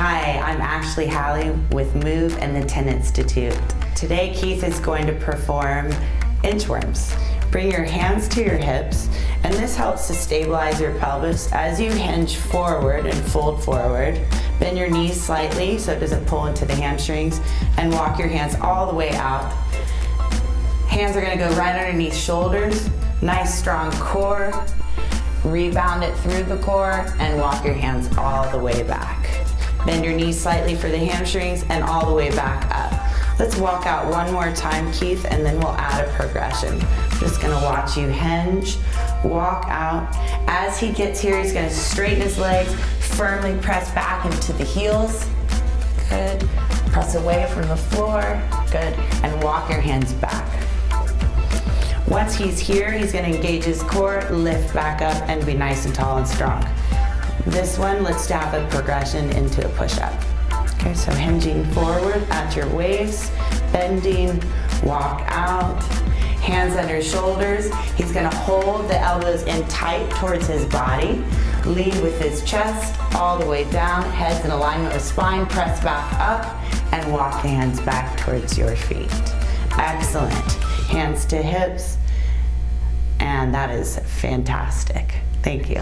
Hi, I'm Ashley Halley with Move and the TEN Institute. Today Keith is going to perform inchworms. Bring your hands to your hips and this helps to stabilize your pelvis as you hinge forward and fold forward. Bend your knees slightly so it doesn't pull into the hamstrings and walk your hands all the way out. Hands are gonna go right underneath shoulders. Nice strong core. Rebound it through the core and walk your hands all the way back. Bend your knees slightly for the hamstrings and all the way back up. Let's walk out one more time, Keith, and then we'll add a progression. I'm just gonna watch you hinge, walk out. As he gets here, he's gonna straighten his legs, firmly press back into the heels. Good. Press away from the floor. Good. And walk your hands back. Once he's here, he's gonna engage his core, lift back up, and be nice and tall and strong. This one, let's step a progression into a push-up. Okay, so hinging forward at your waist, bending, walk out, hands under shoulders. He's gonna hold the elbows in tight towards his body, lead with his chest all the way down, heads in alignment with spine, press back up, and walk the hands back towards your feet. Excellent. Hands to hips, and that is fantastic. Thank you.